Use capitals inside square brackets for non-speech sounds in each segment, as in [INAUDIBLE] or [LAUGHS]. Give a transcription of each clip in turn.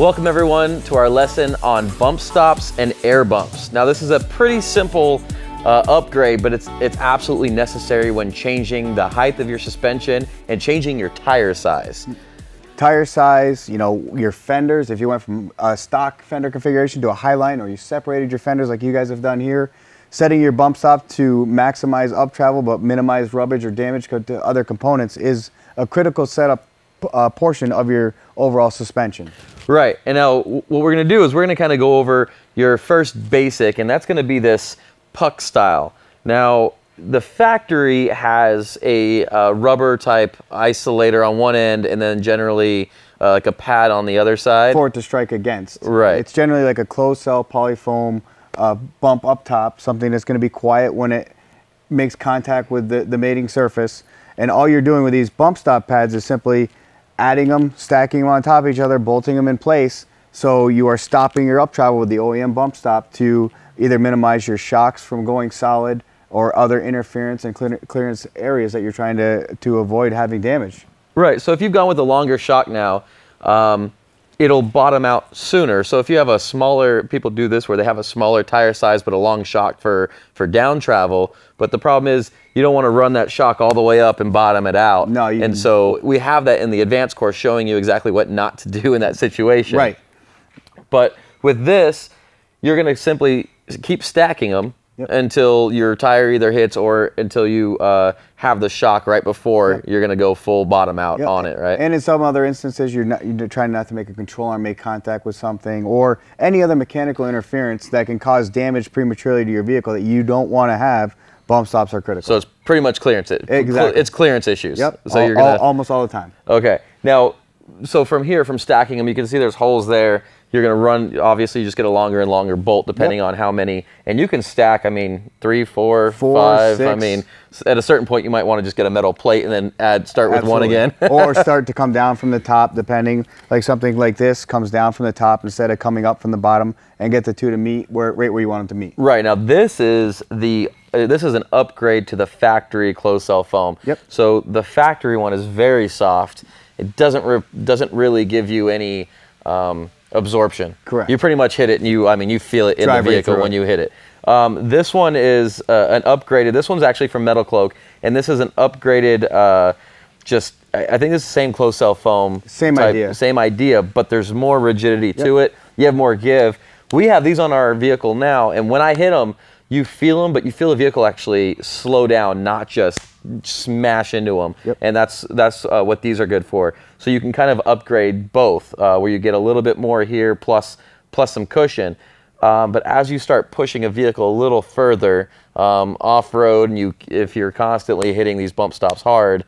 Welcome everyone to our lesson on bump stops and air bumps. Now this is a pretty simple uh, upgrade, but it's, it's absolutely necessary when changing the height of your suspension and changing your tire size. Tire size, you know, your fenders, if you went from a stock fender configuration to a Highline or you separated your fenders like you guys have done here, setting your bump stop to maximize up travel but minimize rubbish or damage to other components is a critical setup uh, portion of your overall suspension. Right, and now what we're gonna do is we're gonna kind of go over your first basic, and that's gonna be this puck style. Now, the factory has a uh, rubber type isolator on one end and then generally uh, like a pad on the other side. For it to strike against. Right. It's generally like a closed cell polyfoam uh, bump up top, something that's going to be quiet when it makes contact with the, the mating surface. And all you're doing with these bump stop pads is simply adding them, stacking them on top of each other, bolting them in place. So you are stopping your up travel with the OEM bump stop to either minimize your shocks from going solid or other interference and clearance areas that you're trying to, to avoid having damage. Right. So if you've gone with a longer shock now, um, it'll bottom out sooner. So if you have a smaller, people do this where they have a smaller tire size but a long shock for, for down travel. But the problem is you don't want to run that shock all the way up and bottom it out. No. You, and so we have that in the advanced course showing you exactly what not to [LAUGHS] do in that situation. Right. But with this, you're going to simply keep stacking them Yep. until your tire either hits or until you uh, have the shock right before yep. you're going to go full bottom out yep. on it, right? And in some other instances, you're, not, you're trying not to make a control arm make contact with something or any other mechanical interference that can cause damage prematurely to your vehicle that you don't want to have. Bump stops are critical. So it's pretty much clearance. It, Exactly. It's clearance issues. Yep. So all, you're gonna all, almost all the time. Okay. Now, so from here, from stacking them, you can see there's holes there you're going to run, obviously, you just get a longer and longer bolt depending yep. on how many. And you can stack, I mean, three, four, four five. Six. I mean, at a certain point, you might want to just get a metal plate and then add, start with Absolutely. one again. [LAUGHS] or start to come down from the top, depending. Like something like this comes down from the top instead of coming up from the bottom and get the two to meet where, right where you want them to meet. Right. Now, this is the uh, this is an upgrade to the factory closed cell foam. Yep. So the factory one is very soft. It doesn't re doesn't really give you any um, absorption. Correct. You pretty much hit it, and you I mean you feel it in Drive the vehicle right when it. you hit it. Um, this one is uh, an upgraded. This one's actually from MetalCloak, and this is an upgraded. Uh, just I think it's the same closed cell foam. Same type, idea. Same idea, but there's more rigidity yep. to it. You have more give. We have these on our vehicle now, and when I hit them, you feel them, but you feel the vehicle actually slow down, not just smash into them. Yep. And that's that's uh, what these are good for. So you can kind of upgrade both, uh, where you get a little bit more here plus plus some cushion. Um, but as you start pushing a vehicle a little further um, off road, and you if you're constantly hitting these bump stops hard,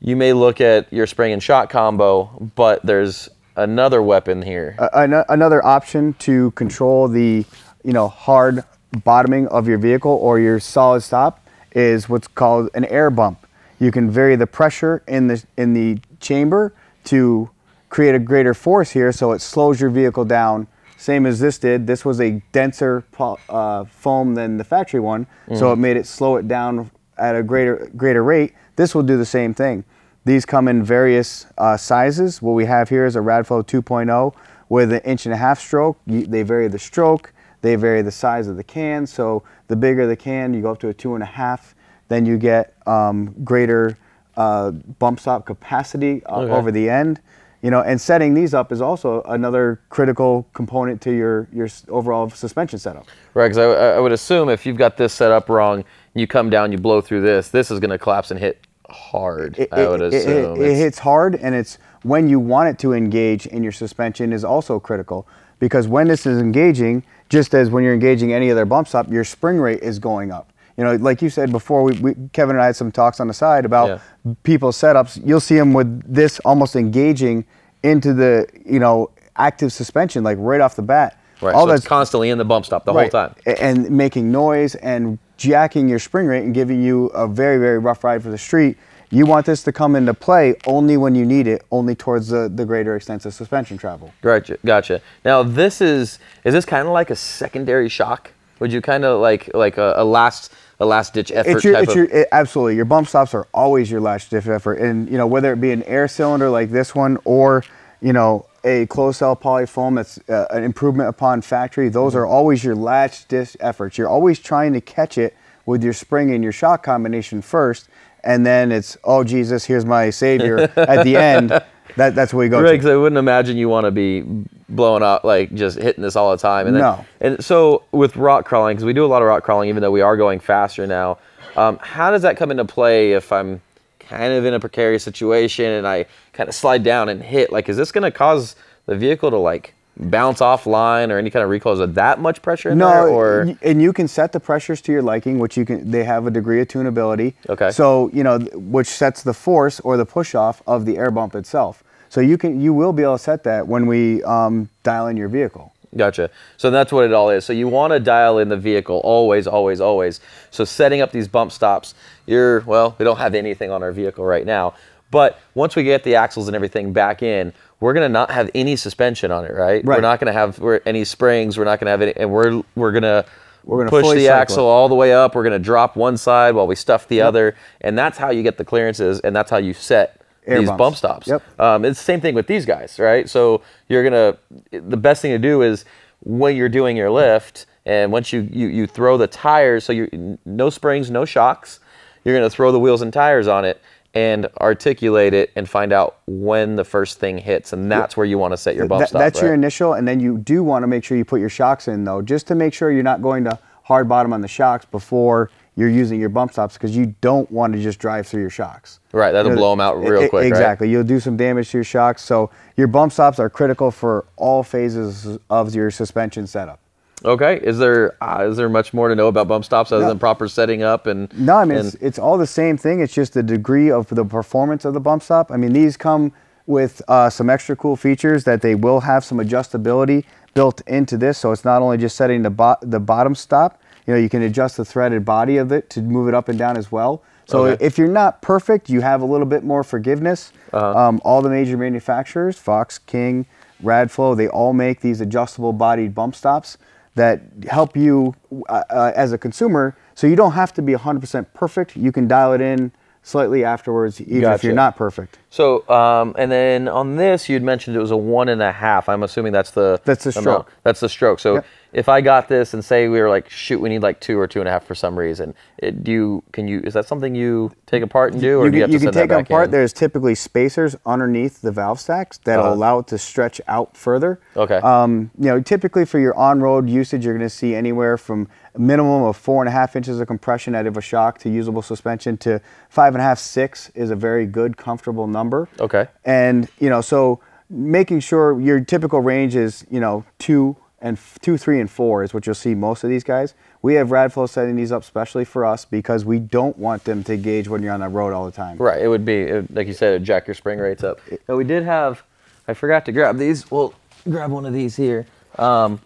you may look at your spring and shock combo, but there's another weapon here. Uh, another option to control the you know hard bottoming of your vehicle or your solid stop is what's called an air bump. You can vary the pressure in the, in the chamber to create a greater force here so it slows your vehicle down same as this did. This was a denser uh, foam than the factory one, mm. so it made it slow it down at a greater greater rate. This will do the same thing. These come in various uh, sizes. What we have here is a Radflo 2.0 with an inch and a half stroke. They vary the stroke, they vary the size of the can. So the bigger the can, you go up to a two and a half. Then you get um, greater uh, bump stop capacity uh, okay. over the end. You know, and setting these up is also another critical component to your your overall suspension setup. Right, because I, I would assume if you've got this set up wrong, you come down, you blow through this, this is going to collapse and hit hard. It, I would it, assume it, it hits hard, and it's when you want it to engage in your suspension is also critical because when this is engaging, just as when you're engaging any other bump stop, your spring rate is going up. You know, like you said before, we, we Kevin and I had some talks on the side about yeah. people's setups. You'll see them with this almost engaging into the you know active suspension like right off the bat. Right. All so that's constantly in the bump stop the right. whole time, and making noise and jacking your spring rate and giving you a very very rough ride for the street. You want this to come into play only when you need it, only towards the, the greater extent of suspension travel. Gotcha, gotcha. Now this is, is this kind of like a secondary shock? Would you kind of like, like a, a, last, a last ditch effort it's your, type it's of? Your, it, absolutely. Your bump stops are always your last ditch effort. And, you know, whether it be an air cylinder like this one or, you know, a closed cell polyfoam that's uh, an improvement upon factory, those are always your latch disc efforts. You're always trying to catch it with your spring and your shock combination first, and then it's oh Jesus, here's my savior [LAUGHS] at the end. That, that's what we go Right, because I wouldn't imagine you want to be blowing up like just hitting this all the time. And then, No. And so with rock crawling, because we do a lot of rock crawling, even though we are going faster now. Um, how does that come into play if I'm kind of in a precarious situation and I kind of slide down and hit? Like, is this going to cause the vehicle to like bounce offline or any kind of recoil? Is there that much pressure in No, there? Or and you can set the pressures to your liking, which you can. They have a degree of tunability. Okay. So you know, which sets the force or the push off of the air bump itself. So you can, you will be able to set that when we um, dial in your vehicle. Gotcha. So that's what it all is. So you want to dial in the vehicle always, always, always. So setting up these bump stops, you're, well, we don't have anything on our vehicle right now. But once we get the axles and everything back in, we're going to not have any suspension on it, right? We're not going to have we're, any springs. We're not going to have any, and we're, we're going to We're gonna push the cycle axle all the way up. We're going to drop one side while we stuff the other. And that's how you get the clearances and that's how you set Air these bumps. bump stops. Yep. Um, it's the same thing with these guys, right? So you're gonna. The best thing to do is when you're doing your lift, and once you you, you throw the tires, so you no springs, no shocks. You're gonna throw the wheels and tires on it and articulate it and find out when the first thing hits, and that's where you want to set your bump That- stop. that's your initial, and then you do want to make sure you put your shocks in though, just to make sure you're not going to hard bottom on the shocks before you're using your bump stops, because you don't want to just drive through your shocks. Right, that'll You know, blow 'em out real e- quick, right? Exactly, you'll do some damage to your shocks. So your bump stops are critical for all phases of your suspension setup. Okay. Is there uh, is there much more to know about bump stops other No. than proper setting up and No, I mean and- it's, it's all the same thing. It's just the degree of the performance of the bump stop. I mean these come with uh, some extra cool features that they will have some adjustability built into this. So it's not only just setting the bo- the bottom stop. You know, you can adjust the threaded body of it to move it up and down as well. So Okay. if you're not perfect, you have a little bit more forgiveness. Uh-huh. Um, all the major manufacturers, Fox, King, Radflo, they all make these adjustable bodied bump stops that help you uh, uh, as a consumer. So you don't have to be 100% perfect. You can dial it in slightly afterwards, even if you're not perfect. So, um, and then on this, you'd mentioned it was a one and a half. I'm assuming that's the That's the amount. stroke. That's the stroke. So, Yep. if I got this and say we were like, shoot, we need like two or two and a half for some reason, it, do you can you is that something you take apart and do, or you do you can, you to can take them apart. in? There's typically spacers underneath the valve stacks that'll Uh-huh. allow it to stretch out further. Okay. Um, you know, typically for your on-road usage, you're going to see anywhere from a minimum of four and a half inches of compression out of a shock to usable suspension to five and a half, six is a very good, comfortable number. Okay. And you know, so making sure your typical range is you know two and f- two, three, and four is what you'll see most of these guys. We have Radflo setting these up specially for us because we don't want them to gauge when you're on the road all the time. Right. It would be it, like you said, it'd jack your spring rates up. Now we did have. I forgot to grab these. Well, grab one of these here. Um,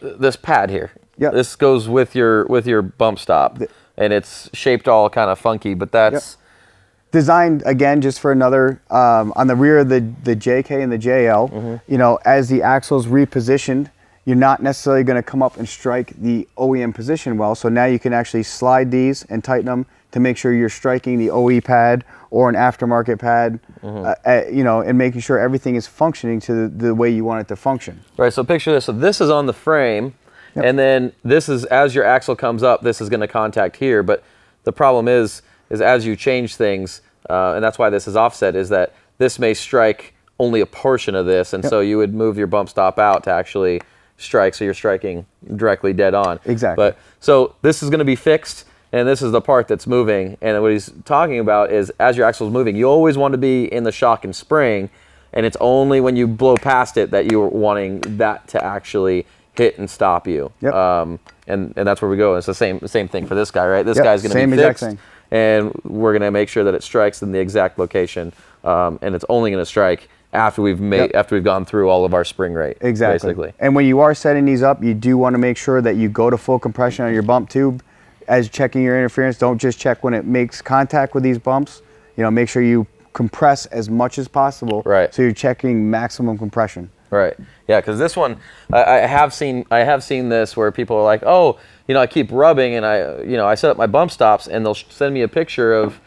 this pad here. Yep. This goes with your with your bump stop, and it's shaped all kind of funky. But that's designed again just for another um, on the rear of the the JK and the JL. Mm-hmm. You know, as the axles repositioned, you're not necessarily going to come up and strike the OEM position well. So now you can actually slide these and tighten them to make sure you're striking the OE pad or an aftermarket pad. Mm-hmm. Uh, you know, and making sure everything is functioning to the, the way you want it to function. Right, so picture this. So this is on the frame, Yep. and then this is as your axle comes up, this is going to contact here. But the problem is, is as you change things, uh, and that's why this is offset, is that this may strike only a portion of this, and so you would move your bump stop out to actually strike, so you're striking directly dead on. Exactly. But so this is going to be fixed, and this is the part that's moving. And what he's talking about is as your axle is moving, you always want to be in the shock and spring, and it's only when you blow past it that you're wanting that to actually hit and stop you. Yep. Um, and and that's where we go. It's the same same thing for this guy, right? This Yep, guy's going to same be exact thing. And we're going to make sure that it strikes in the exact location, um, and it's only going to strike after we've made Yep. after we've gone through all of our spring rate. Exactly. Basically. And when you are setting these up, you do want to make sure that you go to full compression on your bump tube as checking your interference. Don't just check when it makes contact with these bumps. You know, make sure you compress as much as possible. Right. So you're checking maximum compression. Right. Yeah, because this one, I, I have seen, I have seen this where people are like, oh, you know, I keep rubbing and I, you know, I set up my bump stops and they'll send me a picture of,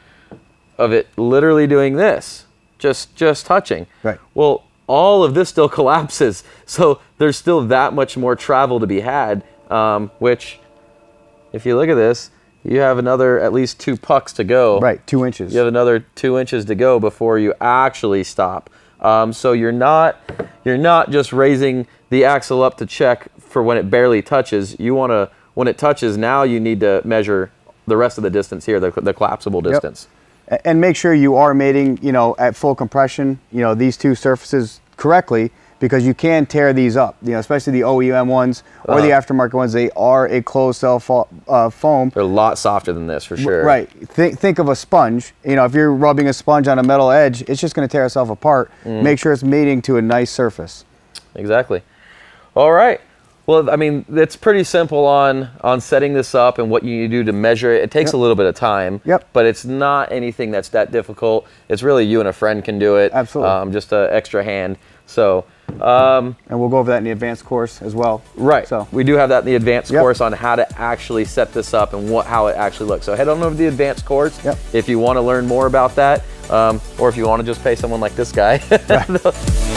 of it literally doing this, just just touching. Right. Well, all of this still [LAUGHS] collapses. So there's still that much more travel to be had, um, which, if you look at this, you have another at least two pucks to go. Right, two inches. You have another two inches to go before you actually stop. Um, so you're not you're not just raising the axle up to check for when it barely touches. You want to when it touches now you need to measure the rest of the distance here, the, the collapsible distance. Yep. And make sure you are mating, you know, at full compression, you know, these two surfaces correctly because you can tear these up, you know, especially the OEM ones or uh, the uh-huh. aftermarket ones. They are a closed cell fo uh, foam. They're a lot softer than this for sure. Right. Think, think of a sponge. You know, if you're rubbing a sponge on a metal edge, it's just going to tear itself apart. Mm. Make sure it's mating to a nice surface. Exactly. All right. Well, I mean, it's pretty simple on on setting this up and what you need to do to measure it. It takes yep. a little bit of time. Yep. But it's not anything that's that difficult. It's really you and a friend can do it. Absolutely. Um, just an extra hand. So. Um, and we'll go over that in the advanced course as well. Right. So we do have that in the advanced yep. course on how to actually set this up and what how it actually looks. So head on over to the advanced course yep. if you want to learn more about that, um, or if you want to just pay someone like this guy. [LAUGHS] Right.